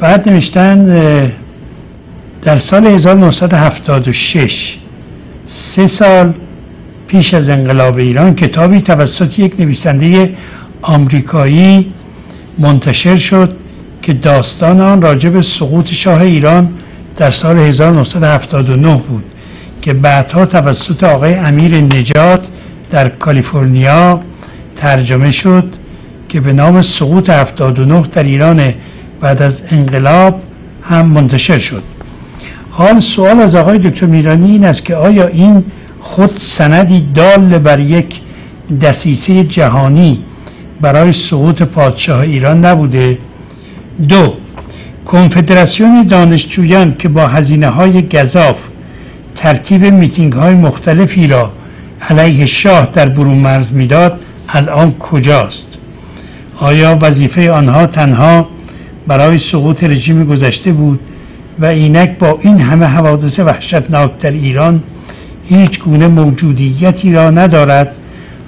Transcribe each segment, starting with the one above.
بعد نوشتن در سال 1976 سه سال پیش از انقلاب ایران کتابی توسط یک نویسنده آمریکایی منتشر شد که داستان آن راجع به سقوط شاه ایران در سال 1979 بود که بعدها توسط آقای امیر نجات در کالیفرنیا ترجمه شد که به نام سقوط 79 در ایران بعد از انقلاب هم منتشر شد. حال سوال از آقای دکتر میرانی این است که آیا این خود سندی دال بر یک دسیسه جهانی برای سقوط پادشاه ایران نبوده؟ دو کنفدراسیون دانشجویان که با هزینه های گذاف ترتیب میتینگ های مختلفی را علیه شاه در برون مرز می‌داد الان کجاست؟ آیا وظیفه آنها تنها برای سقوط رژیم گذشته بود و اینک با این همه حوادث وحشتناک در ایران هیچ گونه موجودیتی را ندارد.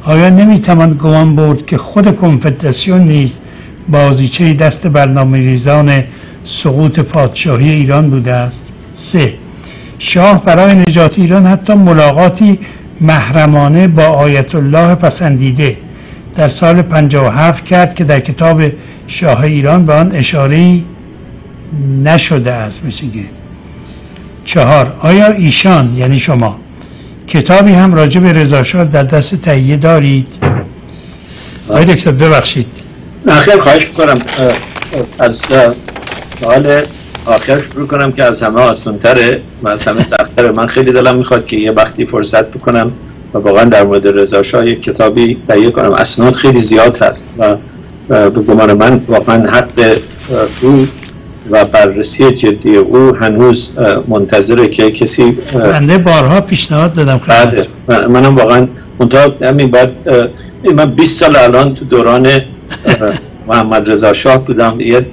آیا نمی‌توان گمان برد که خود کنفدراسیون نیز بازیچه دست برنامه ریزان سقوط پادشاهی ایران بوده است؟ سه. شاه برای نجات ایران حتی ملاقاتی محرمانه با آیت الله پسندیده. در سال 57 کرد که در کتاب شاه ایران به آن اشاره نشده است میسیگه چهار آیا ایشان یعنی شما کتابی هم راجع به رضاشاه در دست تهیه دارید؟ آقای دکتر ببخشید. خیلی خواهش می‌کنم. از سوال آخر شروع کنم که از همه آسانتره و از همه سختره من خیلی دلم می‌خواد که یه وقتی فرصت بکنم و واقعا در مورد رضا یک کتابی تهیه کنم. اسناد خیلی زیاد هست و به گمان من واقعا حق او و بررسی جدی او هنوز منتظره که کسی بنده بارها پیشنهاد دادم بله منم واقعا منتها همین بعد من 20 سال الان تو دوران محمد رضا شاه بودم. یک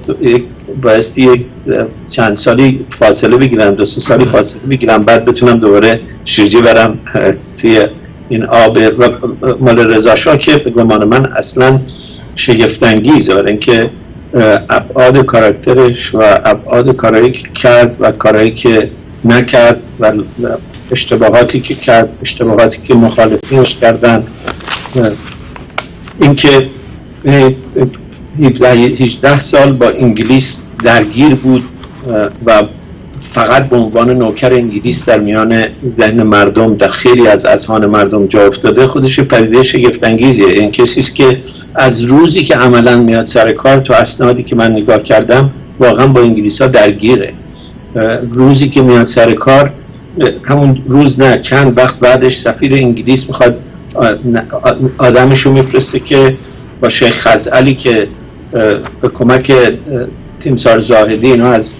بایستی یک چند سالی فاصله بگیرم دو سه سالی فاصله بگیرم بعد بتونم دوباره شیرجی برم توی این آب مال رضا شاه که به گمان من اصلا شگفتانگیزه برای اینکه ابعاد کاراکترش و ابعاد کارهایی که کرد و کارهایی که نکرد و اشتباهاتی که کرد اشتباهاتی که مخالفینش کردند. اینکه 18 سال با انگلیس درگیر بود و فقط به عنوان نوکر انگلیس در میان ذهن مردم در خیلی از اذهان مردم جا افتاده خودش پدیده شگفتانگیزیه این کسی است که از روزی که عملا میاد سر کار تو اسنادی که من نگاه کردم واقعا با انگلیس ها درگیره روزی که میاد سر کار همون روز نه چند وقت بعدش سفیر انگلیس می‌خواد آدمشو میفرسته که با شیخ خزعلی که به کمک تیمسار زاهدی اینا از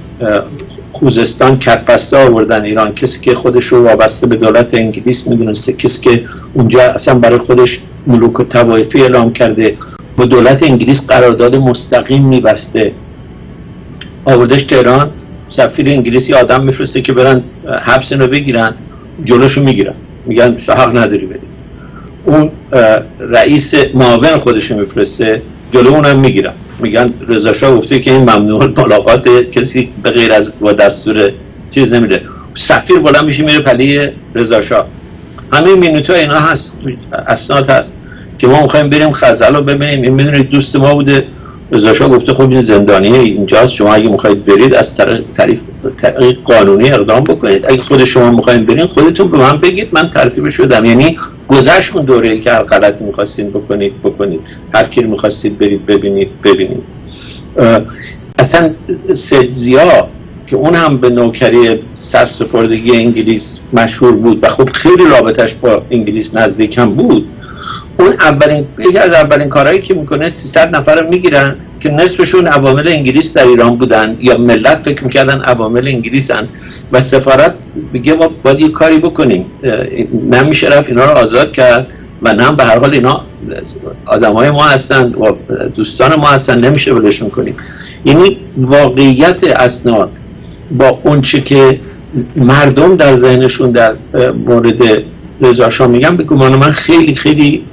خوزستان کتبسته آوردن ایران. کسی که خودش رو وابسته به دولت انگلیس می‌دونسته. کسی که اونجا اصلا برای خودش ملوک و توایفی اعلام کرده. با دولت انگلیس قرارداد مستقیم میبسته. آوردش تهران. سفیر انگلیسی آدم میفرسته که برن حبس رو بگیرن. جلوشو می‌گیرن. میگن حق نداری بری. اون رئیس معاون خودشو میفرسته. جلو اونم می‌گیرن میگن رضا شاه گفته که این ممنوع ملاقات کسی به غیر از با دستور چیز نمیده. سفیر بالا میشه میره پلی رضا شاه. همه مینوت اینا هست اسناد هست که ما می‌خوایم بریم خزل رو ببینیم. این می‌دونید دوست ما بوده. رضا شاه گفته خب این زندانیه اینجاست. شما اگه می‌خواید برید از طریق قانونی اقدام بکنید. اگه خود شما می‌خواید برید خودتون به من بگید. من ترتیبش بدم یعنی گذشت اون دوره که هر غلطی می‌خواستید بکنید بکنید. هر کی می‌خواستید برید ببینید ببینید. اصلا سدزیا که اون هم به نوکری سرسپردگی انگلیس مشهور بود و خب خیلی رابطش با انگلیس نزدیک هم بود اون اولین یکی از اولین کارهایی که می‌کنه 300 نفر رو می‌گیرن که نصفشون عوامل انگلیس در ایران بودن یا ملت فکر می‌کردن عوامل انگلیسن و سفارت میگه ما باید یه کاری بکنیم. نمیشه رفت اینا رو آزاد کرد و نه به هر حال اینا آدمای ما هستن و دوستان ما هستن نمیشه ولشون کنیم. یعنی واقعیت اسناد با اونچه که مردم در ذهنشون در مورد رضا میگن به گمان من خیلی خیلی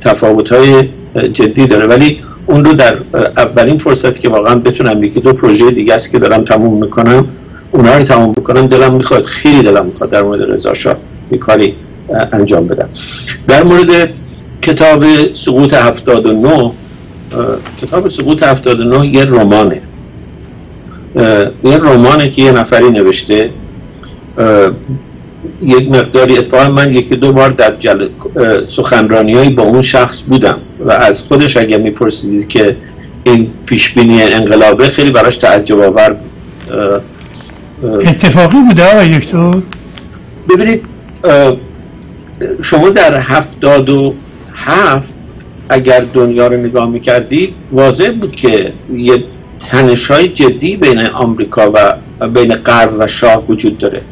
تفاوت های جدی داره. ولی اون رو در اولین فرصتی که واقعا بتونم یکی دو پروژه دیگه است که دارم تموم می‌کنم اونها رو تموم بکنم دلم می‌خواد خیلی دلم می‌خواد در مورد رضا شاه کاری انجام بدم. در مورد کتاب سقوط 79 کتاب سقوط 79 یه رمانه. یه رمانه که یه نفری نوشته یک مقداری اتفاقا من یکی دو بار در جل... سخنرانی با اون شخص بودم و از خودش اگر میپرسیدید که این پیشبینی انقلابه خیلی براش تعجب آور بود. اتفاقی بوده آقای دکتر؟ ببینید شما در هفتاد و هفت اگر دنیا رو نگاه می‌کردید واضح بود که یه تنش های جدی بین آمریکا و بین غرب و شاه وجود داره.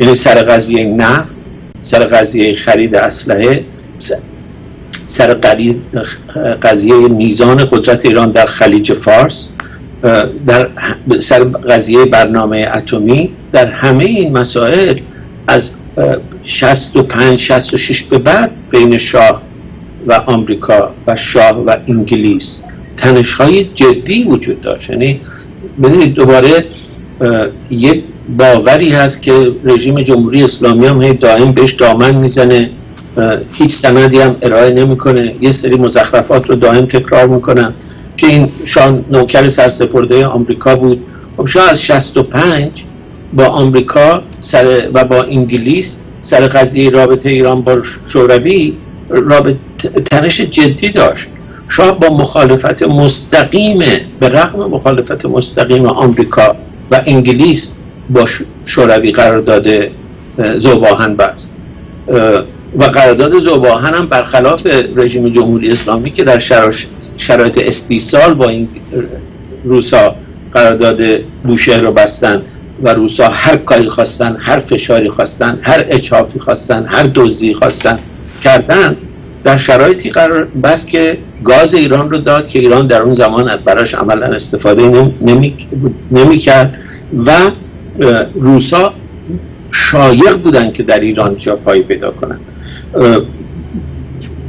یعنی سر قضیه نفت سر قضیه خرید اسلحه سر قضیه میزان قدرت ایران در خلیج فارس در سر قضیه برنامه اتمی در همه این مسائل از 65 66 به بعد بین شاه و آمریکا و شاه و انگلیس تنش های جدی وجود داشت. یعنی ببینید دوباره یک باوری هست که رژیم جمهوری اسلامی هم هی دائم بهش دامن می‌زنه هیچ سندی هم ارائه نمی‌کنه. یه سری مزخرفات رو دائم تکرار می‌کنن که این شاه نوکر سرسپرده آمریکا بود. خب شاه از 65 با آمریکا سر و با انگلیس سر قضیه رابطه ایران با شوروی رابطه تنش جدی داشت. شاه با مخالفت مستقیم به رغم مخالفت مستقیم آمریکا و انگلیس با شوروی قرارداد زوباهن بست. و قرارداد زوباهن هم برخلاف رژیم جمهوری اسلامی که در شرایط استیصال با این روسا قرارداد بوشهر رو بستن و روسا هر کاری خواستن هر فشاری خواستن هر اچافی خواستن هر دزدی خواستن کردن در شرایطی قرار بس که گاز ایران رو داد که ایران در اون زمان براش عملا استفاده نمی, کرد و روسا شایق بودن که در ایران جا پایی پیدا کنند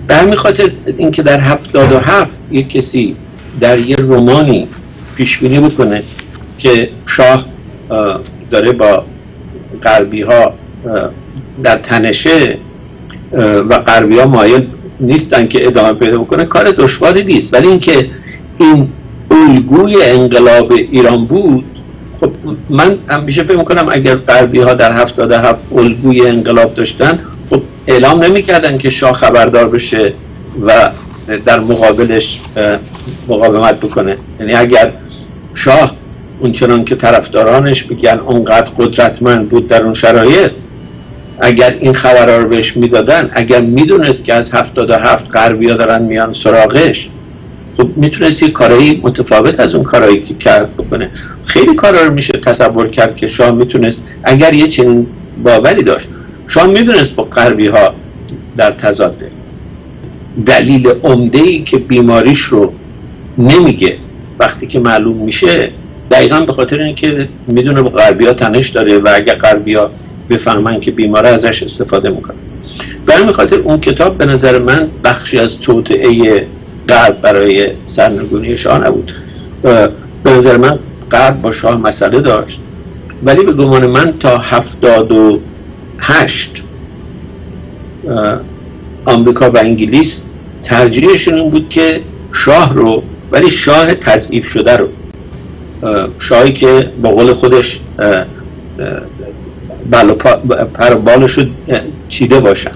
به همین خاطر اینکه در هفتاد و هفت یک کسی در یه رومانی پیش بینی بکنه که شاه داره با غربی ها در تنشه و غربی ها مایل نیستن که ادامه پیدا بکنه کار دشواری نیست. ولی اینکه این الگوی انقلاب ایران بود خب من همیشه فکر می‌کنم اگر غربی ها در هفتاد هفت الگوی انقلاب داشتن خب اعلام نمی‌کردن که شاه خبردار بشه و در مقابلش مقاومت بکنه. یعنی اگر شاه اونچنان که طرفدارانش بگن اونقدر قدرتمند بود در اون شرایط اگر این خبرها رو بهش می‌دادن اگر می‌دونست که از هفتاد و هفت غربی ها دارن میان سراغش خب می‌تونست یه کارایی متفاوت از اون کارایی که کرد بکنه. خیلی کارا رو میشه تصور کرد که شاه می‌تونست اگر یه چنین باوری داشت شاه می‌دونست با غربی ها در تضاده دلیل عمده ای که بیماریش رو نمیگه وقتی که معلوم میشه دقیقا به خاطر اینکه می‌دونه با غربی ها تنش داره و اگر غربی ها بفهمن که بیماره ازش استفاده می‌کنه به خاطر اون کتاب به نظر من بخشی از توطعه غرب برای سرنگونی شاه نبود. به نظر من غرب با شاه مسئله داشت. ولی به گمان من تا هفتاد و هشت آمریکا و انگلیس ترجیحشون این بود که شاه رو ولی شاه تضعیف شده رو شاهی که با قول خودش بل پر بالش چیده باشن.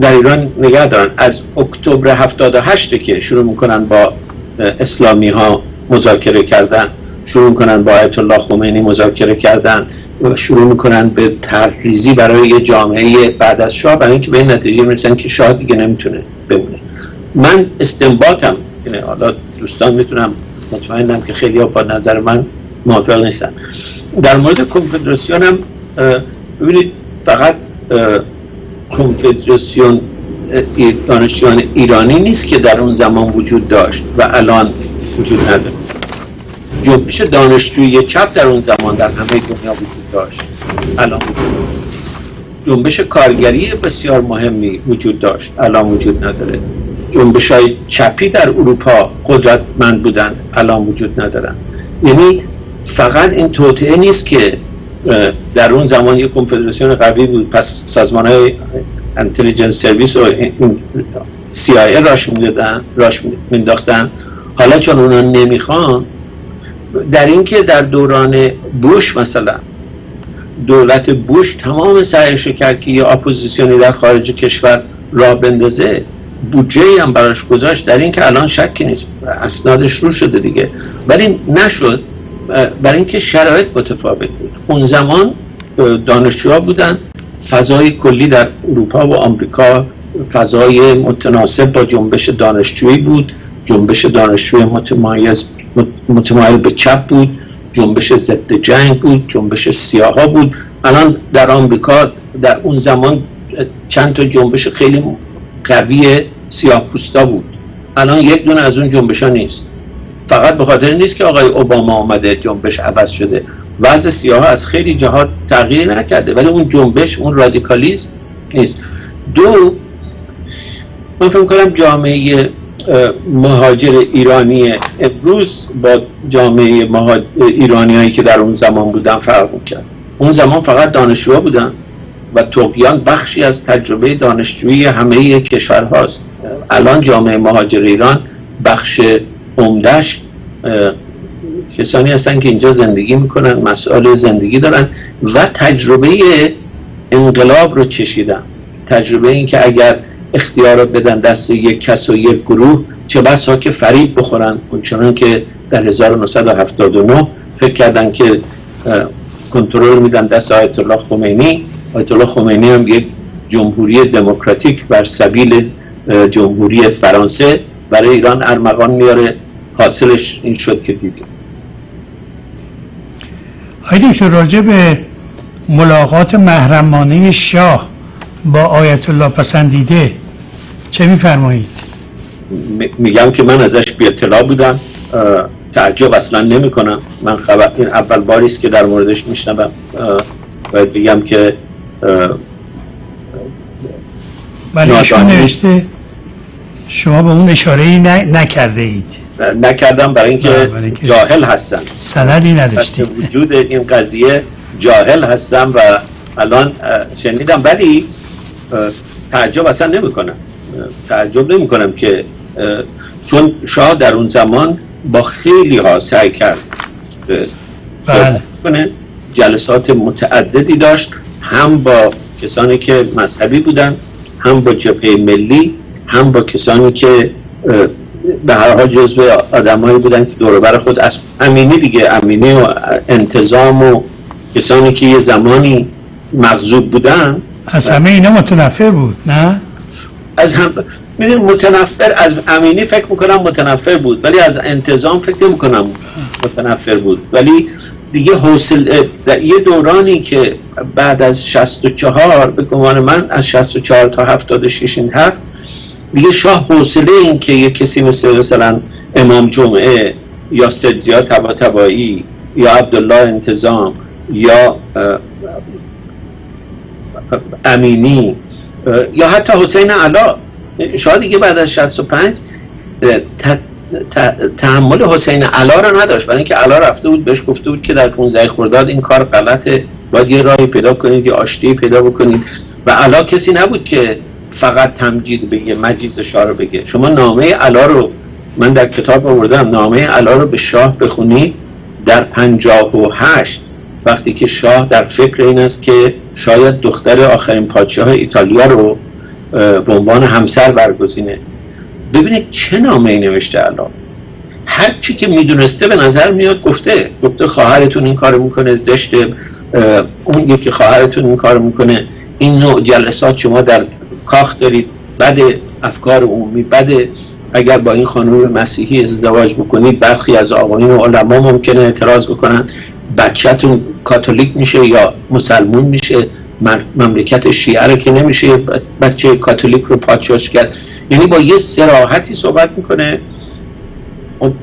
در ایران نگه دارن. از اکتبر 78 که شروع می‌کنن با اسلامی ها مذاکره کردن شروع می‌کنن با آیت الله خمینی مذاکره کردن و شروع می‌کنن به تریزی برای یه جامعه بعد از شاه برای اینکه به این نتیجه می‌رسن که شاه دیگه نمی‌تونه بمونه. من استنباطم یعنی حالا دوستان می‌تونم مطمئنم که خیلی با نظر من موافق نیستن. در مورد کنفدراسیون هم ببینید فقط کنفدراسیون دانشجویان ایرانی نیست که در اون زمان وجود داشت و الان وجود نداره. جنبش دانشجویی چپ در اون زمان در همه دنیا وجود داشت. الان وجود جنبش کارگری بسیار مهمی وجود داشت. الان وجود نداره. جنبش های چپی در اروپا قدرتمند بودن الان وجود ندارن یعنی فقط این توطعه نیست که در اون زمان یک کنفدراسیون قوی بود. پس سازمان های انتلیجنس سرویس و CIA راش می‌دادن راش مینداختن حالا چون اونا نمی‌خوان در اینکه در دوران بوش مثلا دولت بوش تمام سعیش کرد که یه اپوزیسیونی در خارج کشور را بندازه بودجه هم براش گذاشت. در اینکه الان شکی نیست اسنادش رو شده دیگه. ولی نشد. برای اینکه شرایط متفاوت بود. اون زمان دانشجوها بودن. فضای کلی در اروپا و آمریکا فضای متناسب با جنبش دانشجویی بود. جنبش دانشجوی متمایز متمایل به چپ بود. جنبش ضد جنگ بود. جنبش سیاها بود. الان در آمریکا در اون زمان چند تا جنبش خیلی قوی سیاه پوستا بود. الان یک دونه از اون جنبش ها نیست. فقط به خاطر نیست که آقای اوباما آمده جنبش عوض شده. وضع سیاه از خیلی جهات تغییر نکرده ولی اون جنبش اون رادیکالیزم نیست. دو من فکر کنم جامعه مهاجر ایرانی امروز با جامعه ایرانی هایی که در اون زمان بودن فرق می‌کرد. اون زمان فقط دانشجوها بودن و توقیان بخشی از تجربه دانشجویی همه کشور هاست الان جامعه مهاجر ایران بخش عمدهش کسانی هستن که اینجا زندگی می‌کنن مسئله زندگی دارن و تجربه انقلاب رو چشیدن. تجربه این که اگر اختیار رو بدن دست یک کس و یک گروه چه بسا که فریب بخورن. اونچنان که در 1979 فکر کردن که کنترل میدن دست آیت الله خمینی. آیت الله خمینی هم یک جمهوری دموکراتیک بر سبیل جمهوری فرانسه. برای ایران ارمغان میاره حاصلش این شد که دیدیم آیدی راجع به ملاقات محرمانه شاه با آیت الله پسندیده چه میفرمایید؟ میگم که من ازش بی اطلاع بودم تعجب اصلا نمی کنم من خبر این اول باری است که در موردش میشنوم. باید بگم که ولی نوشته شما به اون اشاره ای نکرده اید نکردم برای اینکه جاهل هستم. سندی نداشتید وجود این قضیه جاهل هستم و الان شنیدم ولی تعجب اصلا نمی کنم تعجب نمی کنم که چون شاه در اون زمان با خیلی ها سعی کرد بله. جلسات متعددی داشت هم با کسانی که مذهبی بودن هم با جبهه ملی هم با کسانی که به هر حال جزو آدمایی بودن که دور خود از امینی دیگه امینی و انتظام و کسانی که یه زمانی مغضوب بودن. از همه اینا متنفر بود نه؟ از هم می‌دونی متنفر از امینی فکر می‌کنم متنفر بود ولی از انتظام فکر می‌کنم متنفر بود. ولی دیگه حوصل در یه دورانی که بعد از 64 به گمان من از 64 تا 76 این هفت دیگه شاه حوصله این که یه کسی مثل مثلا امام جمعه یا سدزیا تبا تبایی یا عبدالله انتظام یا امینی یا حتی حسین علا. شاید دیگه بعد از 65 تحمل حسین علا رو نداشت. برای اینکه علا رفته بود بهش گفته بود که در 15 خرداد این کار غلطه. باید یه راهی پیدا کنید یه آشتی پیدا بکنید. و علا کسی نبود که فقط تمجید بگه مجیز شاه رو بگه. شما نامه علا رو من در کتاب آوردم نامه علا رو به شاه بخونی در پنجاه و هشت وقتی که شاه در فکر این است که شاید دختر آخرین پادشاه ایتالیا رو به عنوان همسر برگزینه. ببینید چه نامه ای نوشته الان هر چی که می‌دونسته به نظر میاد گفته. گفته خواهرتون این کار می‌کنه زشت اون یکی خواهرتون این کار می‌کنه. این نوع جلسات شما در کاخ دارید بعد افکار عمومی بعد اگر با این خانم مسیحی ازدواج بکنید برخی از آقایون و علما ممکنه اعتراض بکنن بچهتون کاتولیک میشه یا مسلمون میشه مملکت شیعه رو که نمیشه بچه کاتولیک رو پادشاش کرد. یعنی با یه سراحتی صحبت می‌کنه.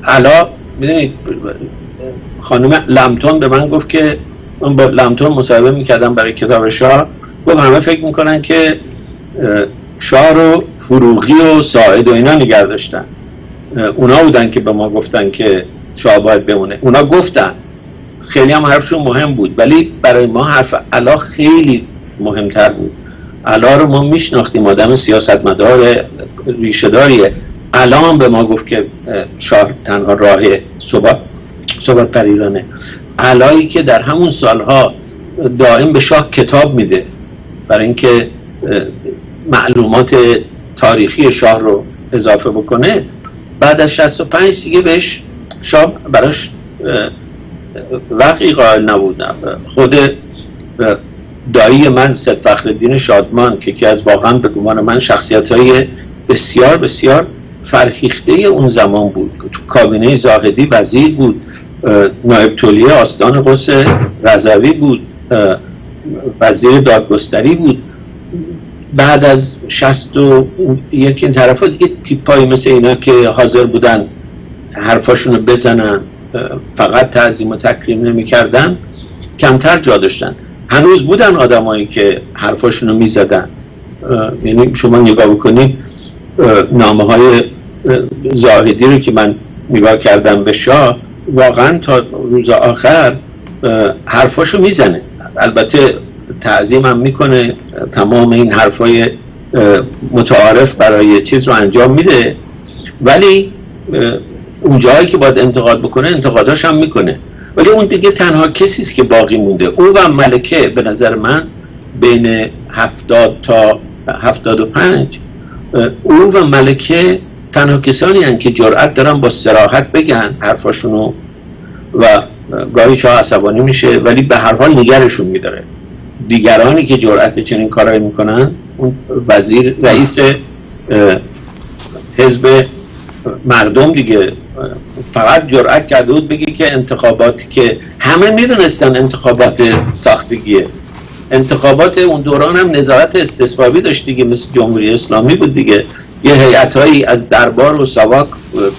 علا می‌دونید خانم لمتون به من گفت که من با لمتون مصاحبه می‌کردم برای کتاب شاه. گفت همه فکر می‌کنن که شاه رو فروغی و ساعد و اینا نگه داشتن. اونا بودن که به ما گفتن که شاه باید بمونه. اونا گفتن. خیلی هم حرفشون مهم بود. ولی برای ما حرف علا خیلی مهمتر بود. علا رو ما میشناختیم. آدم سیاستمدار ریشهداریه. الان به ما گفت که شاه تنها راه صحبت صحبت پر ایرانه علایی که در همون سالها دائم به شاه کتاب میده. برای اینکه معلومات تاریخی شاه رو اضافه بکنه بعد از 65 دیگه بهش شاه براش وقعی قائل نبود. خود دایی من سید فخر شادمان که که از واقعا به گمان من شخصیت های بسیار بسیار فرهیخته اون زمان بود. تو کابینه زاهدی وزیر بود نایب تولیه آستان قدس رضوی بود وزیر دادگستری بود. بعد از شست و یک این طرف دیگه تیپایی مثل اینا که حاضر بودن حرفاشونو بزنن فقط تعظیم و تکریم نمی‌کردن کمتر جا داشتن. هنوز بودن آدمایی که حرفاشونو می‌زدن. یعنی شما نگاه بکنید نامه های زاهدی رو که من نگاه کردم به شاه واقعا تا روز آخر حرفاشو می‌زنه. البته تعظیم هم می‌کنه تمام این حرفای متعارف برای چیز رو انجام میده. ولی اون جایی که باید انتقاد بکنه انتقاداش هم می‌کنه. ولی اون دیگه تنها کسی است که باقی مونده. او و ملکه به نظر من بین هفتاد تا هفتاد و پنج او و ملکه تنها کسانی هن که جرأت دارن با سراحت بگن حرفاشونو و گاهی شاه عصبانی میشه ولی به هر حال نگرشون میداره. دیگرانی که جرأت چنین کارایی می‌کنن اون وزیر رئیس حزب مردم دیگه فقط جرأت کرده بود بگی که انتخاباتی که همه می‌دونستن انتخابات ساختگیه. انتخابات اون دوران هم نظارت استثبابی داشت دیگه مثل جمهوری اسلامی بود دیگه. یه هیئتهایی از دربار و سواک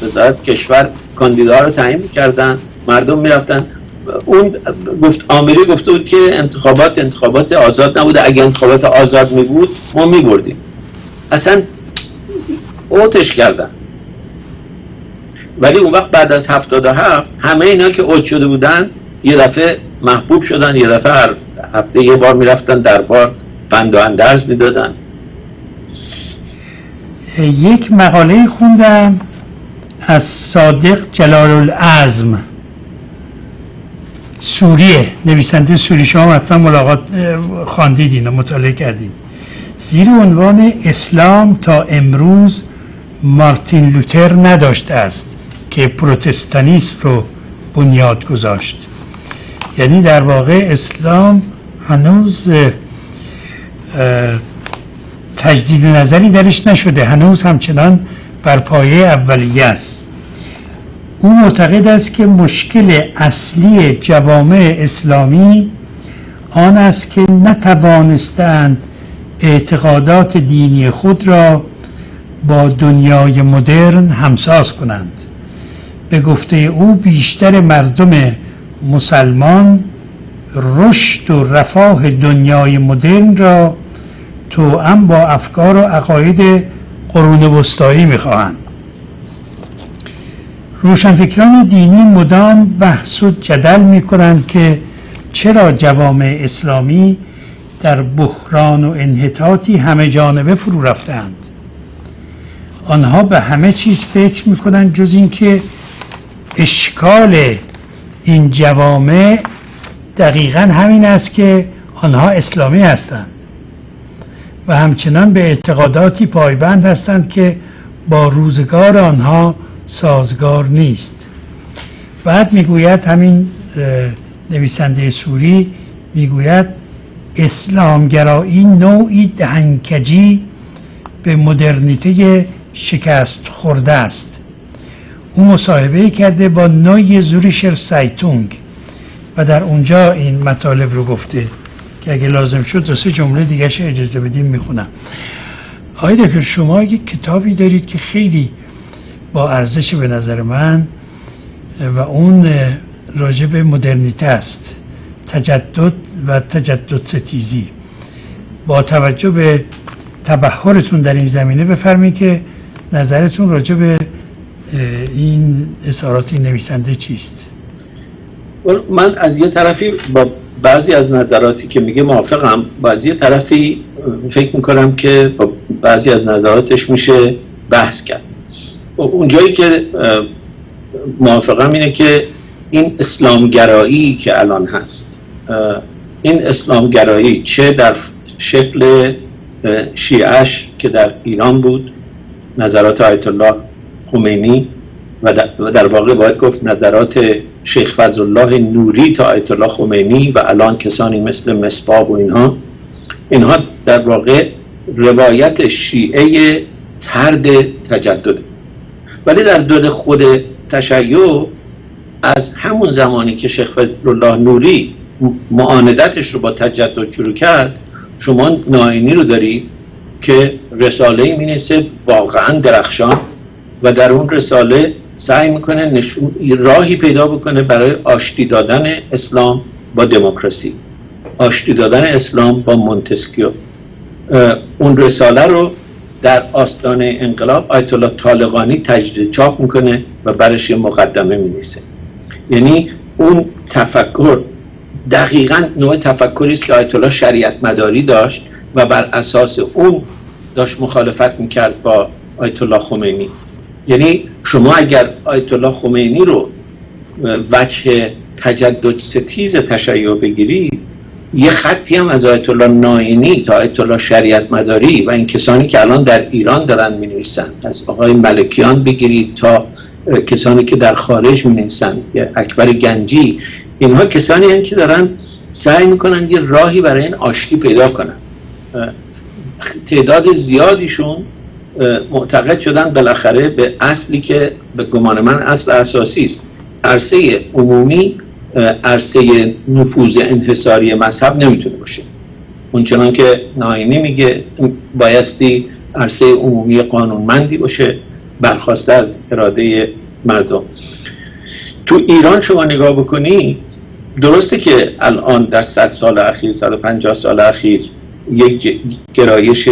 وزارت کشور کاندیدا رو تعیین می‌کردن مردم می‌رفتن. اون گفت آمری گفته بود که انتخابات انتخابات آزاد نبوده. اگه انتخابات آزاد می بود ما می بردیم اصلا اوتش کردن. ولی اون وقت بعد از هفتاد هفت همه اینا که اوت شده بودن یه دفعه محبوب شدن یه دفعه هر هفته یه بار می‌رفتن دربار بند و اندرز می‌دادن. یک مقاله خوندم از صادق جلال العزم سوریه. نویسنده سوری شما حتما ملاقات خواندید اینا مطالعه کردید. زیر عنوان اسلام تا امروز مارتین لوتر نداشته است که پروتستانیسم رو بنیاد گذاشت. یعنی در واقع اسلام هنوز تجدید نظری درش نشده هنوز همچنان بر پایه اولیه است. او معتقد است که مشکل اصلی جوامع اسلامی آن است که نتوانستند اعتقادات دینی خود را با دنیای مدرن همساز کنند. به گفته او بیشتر مردم مسلمان رشد و رفاه دنیای مدرن را توأم با افکار و عقاید قرون وسطایی می‌خواهند. روشنفکران دینی مدام بحث و جدل می کنند که چرا جوامع اسلامی در بحران و انحطاطی همه جانبه فرو رفتند آنها به همه چیز فکر می کنند جز اینکه اشکال این جوامع دقیقا همین است که آنها اسلامی هستند و همچنان به اعتقاداتی پایبند هستند که با روزگار آنها سازگار نیست. بعد می‌گوید همین نویسنده سوری می‌گوید اسلامگرایی نوعی دهنکجی به مدرنیته شکست خورده است. او مصاحبه کرده با نوی زوریشر سایتونگ و در اونجا این مطالب رو گفته که اگه لازم شد دو سه جمله دیگه اجازه بدیم می‌خونم. آقای که شما یک کتابی دارید که خیلی با ارزش به نظر من و اون راجع به مدرنیته است. تجدد و تجدد ستیزی. با توجه به تبهرتون در این زمینه بفرمایید که نظرتون راجع به این اظهارات این نویسنده چیست؟ من از یه طرفی با بعضی از نظراتی که میگه موافقم. با از یه طرفی فکر می‌کنم که با بعضی از نظراتش میشه بحث کرد. اونجایی که موافقم اینه که این اسلامگرایی که الان هست این اسلامگرایی چه در شکل شیعش که در ایران بود نظرات آیت الله خمینی و در واقع باید گفت نظرات شیخ فضل الله نوری تا آیت الله خمینی و الان کسانی مثل مصباب و اینها اینها در واقع روایت شیعه ترد تجدد. ولی در دل خود تشیع از همون زمانی که شیخ فضل الله نوری معاندتش رو با تجدد شروع کرد شما ناینی رو داری که رساله می واقعا درخشان و در اون رساله سعی می‌کنه نشون راهی پیدا بکنه برای آشتی دادن اسلام با دموکراسی. آشتی دادن اسلام با مونتسکیو. اون رساله رو در آستان انقلاب آیت الله طالقانی تجدید چاپ می‌کنه و برش یه مقدمه مینیسه یعنی اون تفکر دقیقا نوع تفکری است که آیت الله شریعت مداری داشت و بر اساس اون داشت مخالفت می‌کرد با آیت الله خمینی. یعنی شما اگر آیت الله خمینی رو وجه تجدد ستیز تشیع بگیری یه خطی هم از آیت الله ناینی تا آیت الله شریعت مداری و این کسانی که الان در ایران دارن می از آقای ملکیان بگیرید تا کسانی که در خارج می نویسن اکبر گنجی. اینها کسانی هم که دارن سعی می‌کنن یه راهی برای این آشتی پیدا کنن. تعداد زیادیشون معتقد شدن بالاخره به اصلی که به گمان من اصل اساسی است. عرصه عمومی عرصه نفوذ انحصاری مذهب نمی‌تونه باشه. اونچنان که ناینی میگه بایستی عرصه عمومی قانونمندی باشه برخواسته از اراده مردم. تو ایران شما نگاه بکنید درسته که الان در 100 سال اخیر 150 سال اخیر یک گرایش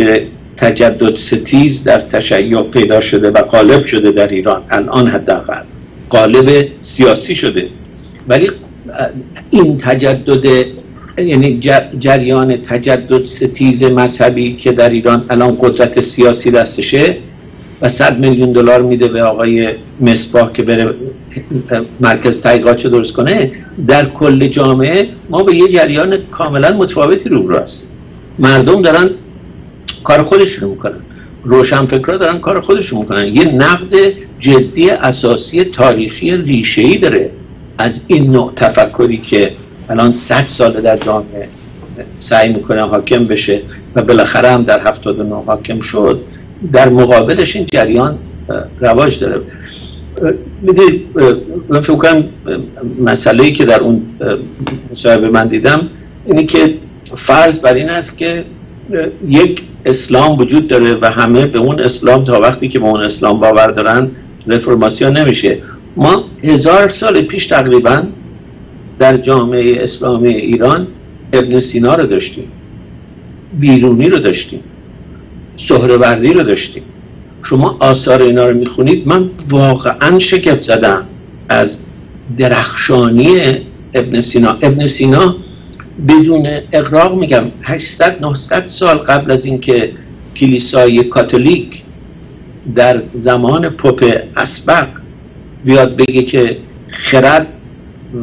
تجدد ستیز در تشیع پیدا شده و غالب شده در ایران. الان حداقل قالب سیاسی شده. ولی این تجدد یعنی جریان تجدد ستیز مذهبی که در ایران الان قدرت سیاسی دستشه و صد میلیون دلار میده به آقای مصباح که بره مرکز تحقیقات درست کنه در کل جامعه ما به یه جریان کاملا متفاوتی رو هستیم. مردم دارن کار خودشون می‌کنن. روشنفکرا دارن کار خودشون می‌کنن. یه نقد جدی اساسی تاریخی ریشه‌ای داره. از این نوع تفکری که الان 100 ساله در جامعه سعی می‌کنه حاکم بشه و بالاخره هم در 79 حاکم شد در مقابلش این جریان رواج داره. می‌دید من فکر کنم مسئله که در اون مصاحبه من دیدم اینه که فرض بر این است که یک اسلام وجود داره و همه به اون اسلام تا وقتی که به اون اسلام باور دارن رفرماسیون نمیشه. ما هزار سال پیش تقریبا در جامعه اسلامی ایران ابن سینا رو داشتیم. بیرونی رو داشتیم. سهروردی رو داشتیم. شما آثار اینا رو می‌خونید من واقعا شگفت زدم از درخشانی ابن سینا. ابن سینا بدون اقراق میگم 800 900 سال قبل از اینکه کلیسای کاتولیک در زمان پوپ اسبق بیاد بگه که خرد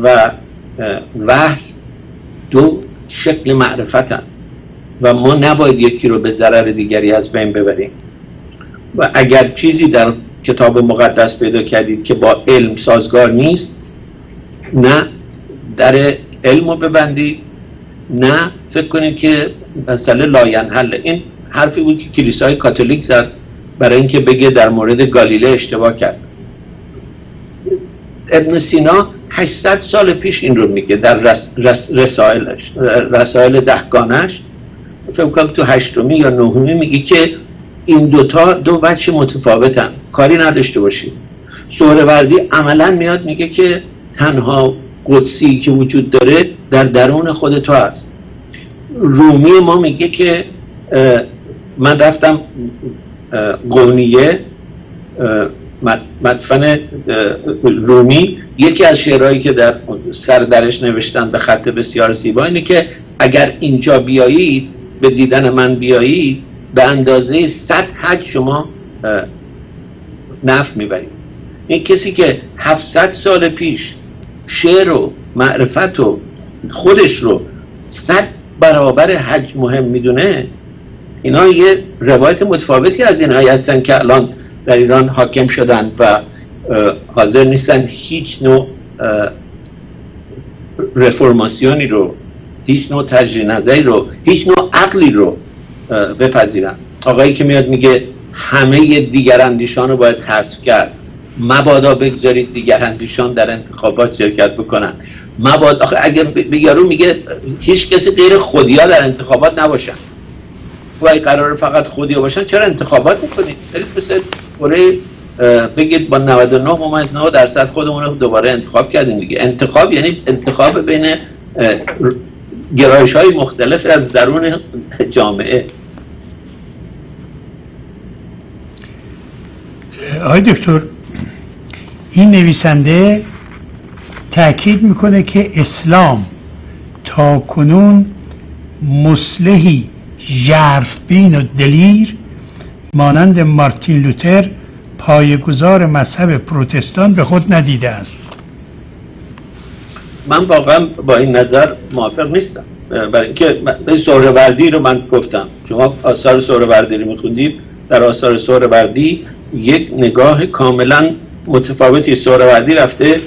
و وحی دو شکل معرفتن و ما نباید یکی رو به ضرر دیگری از بین ببریم. و اگر چیزی در کتاب مقدس پیدا کردید که با علم سازگار نیست نه در علم رو ببندید نه فکر کنید که مسئله لاین حل این حرفی بود که کلیسای کاتولیک زد برای اینکه بگه در مورد گالیله اشتباه کرد. ابن سینا 800 سال پیش این رو میگه در رس رسائلش رسائل دهگانش. فکر کنم تو هشتمی یا نهمی میگه که این دوتا دو بچه متفاوتن. کاری نداشته باشید سهروردی عملا میاد میگه که تنها قدسی که وجود داره در درون خود تو هست رومی ما میگه که من رفتم قونیه مدفن رومی. یکی از شعرهایی که در سر درش نوشتن به خط بسیار زیبا اینه که اگر اینجا بیایید به دیدن من بیایید به اندازه صد حج شما نفت می‌برید. این کسی که 700 سال پیش شعر و معرفت و خودش رو صد برابر حج مهم می‌دونه اینا یه روایت متفاوتی از اینهایی هستن که الان در ایران حاکم شدن و حاضر نیستن هیچ نوع رفرماسیونی رو هیچ نوع تجریه نظری رو هیچ نوع عقلی رو بپذیرن. آقایی که میاد میگه همه دیگر اندیشان رو باید حذف کرد. مبادا بگذارید دیگر اندیشان در انتخابات شرکت بکنن. مبادا آخه اگر یارو میگه هیچ کسی غیر خودیا در انتخابات نباشن و قرار فقط خودیا باشن چرا انتخابات می‌کنید برید مثل بگید با 99 ممیز 9 درصد خودمون رو دوباره انتخاب کردیم. دیگه انتخاب یعنی انتخاب بین گرایش های مختلف از درون جامعه. آقای دکتر این نویسنده تاکید می‌کنه که اسلام تا کنون مسلحی بین و دلیر مانند مارتین لوتر پایگزار مذهب پروتستان به خود ندیده است. من واقعا با این نظر موافق نیستم. برای اینکه سهروردی رو من گفتم. شما آثار سهروردی رو میخوندید. در آثار سهروردی یک نگاه کاملا متفاوتی سهروردی رفته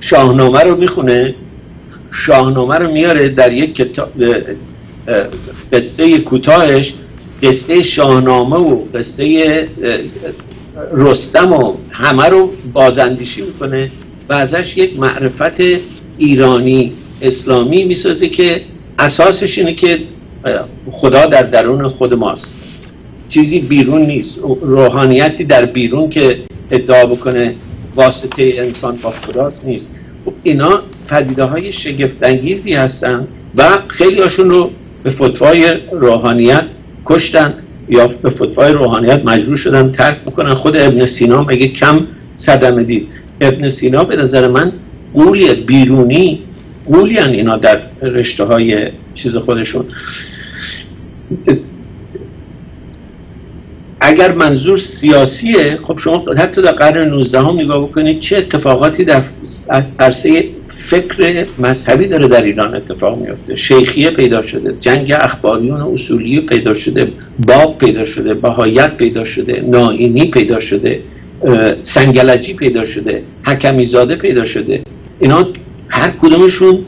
شاهنامه رو می‌خونه. شاهنامه رو میاره در یک کتاب قصه کوتاهش قصه شاهنامه و قصه رستم و همه رو بازندیشی می‌کنه و ازش یک معرفت ایرانی اسلامی می‌سازه که اساسش اینه که خدا در درون خود ماست. چیزی بیرون نیست. روحانیتی در بیرون که ادعا بکنه واسطه انسان با خداست نیست. خب اینا پدیده های شگفتانگیزی هستن و خیلی هاشون رو به فتوای روحانیت کشتن یا به فتوای روحانیت مجبور شدن ترک بکنن. خود ابن سینا مگه کم صدمه دید؟ ابن سینا به نظر من قولی بیرونی قولی اینا در رشته های چیز خودشون. اگر منظور سیاسیه خب شما حتی در قرن 19 هم نگاه بکنید چه اتفاقاتی در عرصه فکر مذهبی داره در ایران اتفاق میفته. شیخیه پیدا شده جنگ اخباریون و اصولی پیدا شده باب پیدا شده بهایت پیدا شده نائینی پیدا شده سنگلجی پیدا شده حکمیزاده پیدا شده. اینا هر کدومشون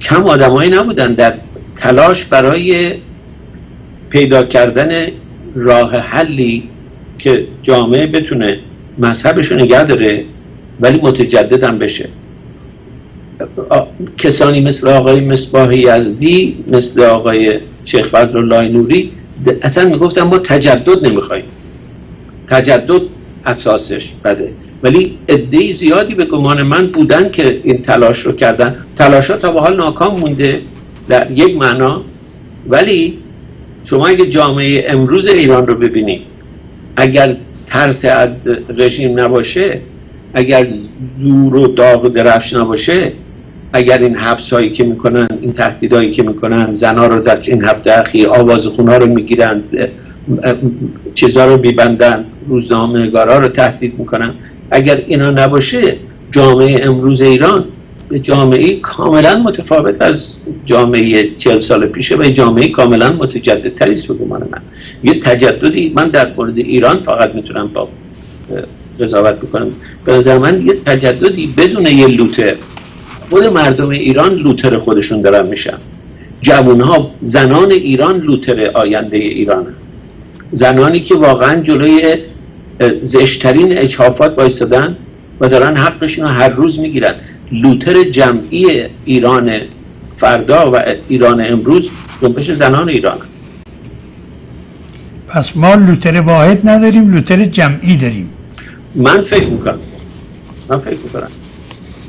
کم آدمایی نبودن در تلاش برای پیدا کردن راه حلی که جامعه بتونه مذهبش رو نگه داره ولی متجددم بشه. کسانی مثل آقای مصباح یزدی مثل آقای شیخ فضل الله نوری اصلا می‌گفتن ما تجدد نمی‌خوایم. تجدد اساسش بده. ولی عده زیادی به گمان من بودن که این تلاش رو کردن. تلاش ها تا به حال ناکام مونده در یک معنا. ولی شما اگه جامعه امروز ایران رو ببینید اگر ترس از رژیم نباشه اگر دور و داغ درفش نباشه اگر این حبس هایی که می‌کنن این تهدیدهایی که می‌کنن زنها رو در این هفته اخیر آواز خونها رو می‌گیرن چیزها رو میبندن روزنامه نگارا رو تهدید می‌کنن. اگر اینا نباشه جامعه امروز ایران جامعه کاملا متفاوت از جامعه چهل سال پیشه و جامعه کاملا متجدد تریست به من. یه تجددی من در مورد ایران فقط می‌تونم با قضاوت بکنم. به نظر من یه تجددی بدون یه لوتر خود مردم ایران لوتر خودشون دارن میشن. جوانها زنان ایران لوتر آینده ایران. زنانی که واقعا جلوی زشترین اجحافات وایستادن و دارن حقشون رو هر روز می‌گیرن. لوتر جمعی ایران فردا و ایران امروز جنبش زنان ایران. پس ما لوتر واحد نداریم لوتر جمعی داریم. من فکر می‌کنم. من فکر می‌کنم.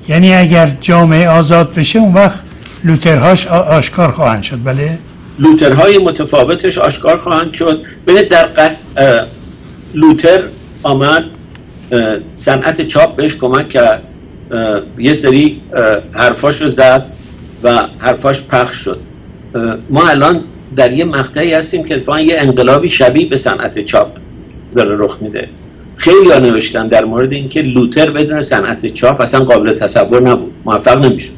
یعنی اگر جامعه آزاد بشه اون وقت لوترهاش آشکار خواهند شد بله؟ لوترهای متفاوتش آشکار خواهند شد. ببینید در قصد لوتر آمد صنعت چاپ بهش کمک کرد. یه سری حرفاش رو زد و حرفاش پخش شد. ما الان در یه مقطعی هستیم که اتفاقا یه انقلابی شبیه به صنعت چاپ داره رخ میده. خیلی ها نوشتن در مورد اینکه لوتر بدون صنعت چاپ اصلا قابل تصور نبود. موفق نمی‌شد.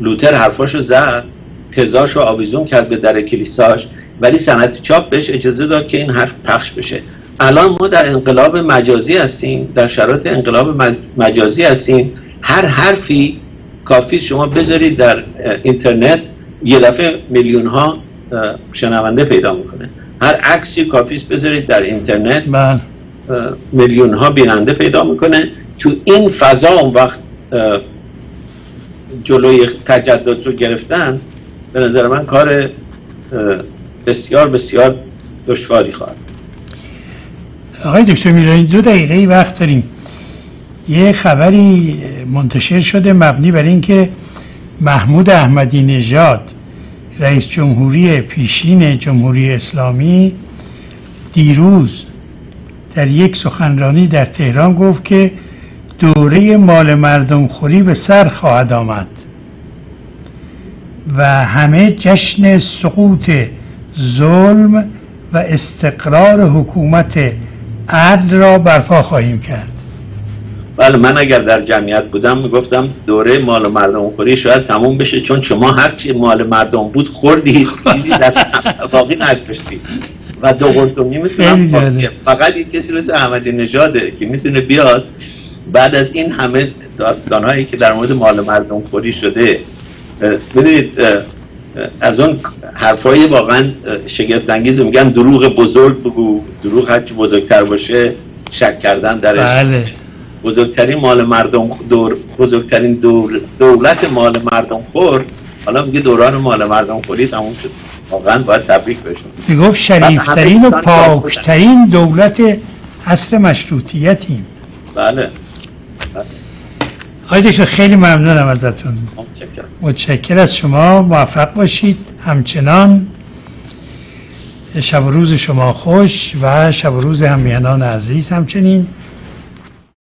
لوتر حرفاشو زد تزاشو آویزون کرد به در کلیساش ولی صنعت چاپ بهش اجازه داد که این حرف پخش بشه. الان ما در انقلاب مجازی هستیم در شرایط انقلاب مجازی هستیم. هر حرفی کافی شما بذارید در اینترنت یه دفعه میلیون ها شنونده پیدا می‌کنه. هر عکسی کافیست بذارید در اینترنت. بله. میلیون ها بیننده پیدا می‌کنه. تو این فضا اون وقت جلوی تجدد رو گرفتن به نظر من کار بسیار بسیار دشواری خواهد آقای دکتر میرانی دو دقیقه وقت داریم. یه خبری منتشر شده مبنی بر اینکه محمود احمدی نژاد رئیس جمهوری پیشین جمهوری اسلامی دیروز در یک سخنرانی در تهران گفت که دوره مال مردم خوری به سر خواهد آمد و همه جشن سقوط ظلم و استقرار حکومت عدل را برپا خواهیم کرد. بله من اگر در جمعیت بودم می‌گفتم دوره مال مردم خوری شاید تموم بشه چون شما هرچی مال مردم بود خوردی چیزی در باقی نگذاشتی و دو قرطومی می‌تونم فقط این کسی مثل احمدی نژاده که می‌تونه بیاد بعد از این همه داستان هایی که در مورد مال مردم خوری شده ببینید از اون حرفای واقعا شگفت انگیز میگن دروغ بزرگ بگو دروغ هرچی بزرگتر باشه شک کردن درش. بله. بزرگترین مال مردم دور بزرگترین دور دولت مال مردم خور. حالا میگه دوران مال مردم خوری تموم شد. واقعا باید تبریک بشون می‌گفت شریفترین و پاکترین دولت عصر مشروطیتیم. بله. آقای دکتر خیلی ممنونم ازتون. متشکر از شما. موفق باشید. همچنان شب و روز شما خوش و شب و روز همیانان عزیز همچنین.